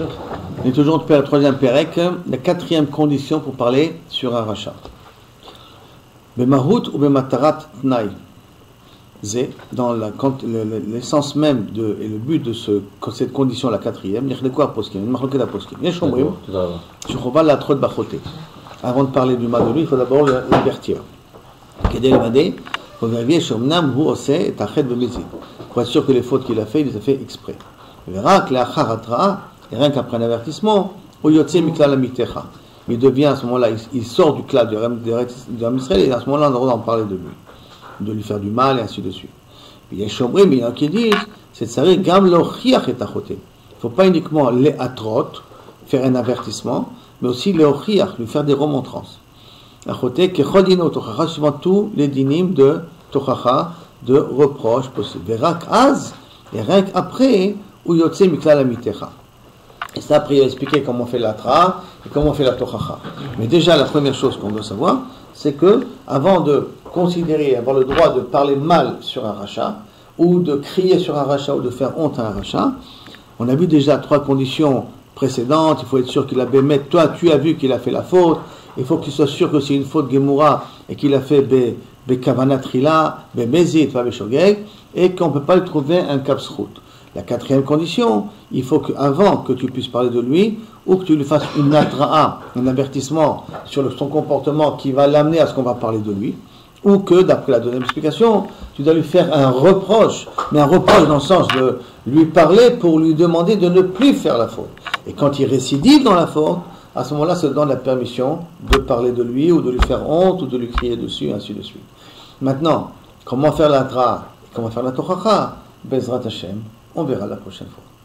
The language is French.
On est toujours au troisième Pérec, la quatrième condition pour parler sur un rachat. Bemahut ou bematarat tnaï. Zé, dans l'essence même de, et le but de ce, cette condition, la quatrième, il y a poskim, une marloquette à poskim. Il y a chomrim, sur Choval la trot bachoté. Avant de parler du mal de lui, il faut d'abord l'avertir. Kedel vadé, faut vérifier shomnam hu ose et achet bemezid. Pour être sûr que les fautes qu'il a fait, il les a fait exprès. Il verra que la charatra, et rien qu'après un avertissement. Il devient à ce moment-là, il, sort du clan de Israël et à ce moment-là, on a droit d'en parler de lui de lui faire du mal, et ainsi de suite. Il y a Chomrim, il y en a qui disent, c'est de gam et Il ne faut pas uniquement les atrot, faire un avertissement, mais aussi les lui faire des remontrances. Achoté, kechodino tochacha, suivant tous les dinim de tochacha, de reproches possibles. Et rien qu'après, ou yotse mikla la mitecha. Et ça, après, il a expliqué comment on fait la tra et comment on fait la tochacha. Mais déjà, la première chose qu'on doit savoir, c'est que, avant de considérer avoir le droit de parler mal sur un rachat, ou de crier sur un rachat, ou de faire honte à un rachat. On a vu déjà trois conditions précédentes. Il faut être sûr qu'il a bémet. Toi, tu as vu qu'il a fait la faute. Il faut qu'il soit sûr que c'est une faute Gemura et qu'il a fait be, be kavanatrila, et qu'on ne peut pas lui trouver un kapsrout. La quatrième condition, il faut qu'avant que tu puisses parler de lui, ou que tu lui fasses une atra'a, un avertissement sur son comportement qui va l'amener à ce qu'on va parler de lui, ou que, d'après la deuxième explication, tu dois lui faire un reproche, mais un reproche dans le sens de lui parler pour lui demander de ne plus faire la faute. Et quand il récidive dans la faute, à ce moment-là, ça donne la permission de parler de lui, ou de lui faire honte, ou de lui crier dessus, ainsi de suite. Maintenant, comment faire la tra, comment faire la tochacha? Bezrat Hashem, on verra la prochaine fois.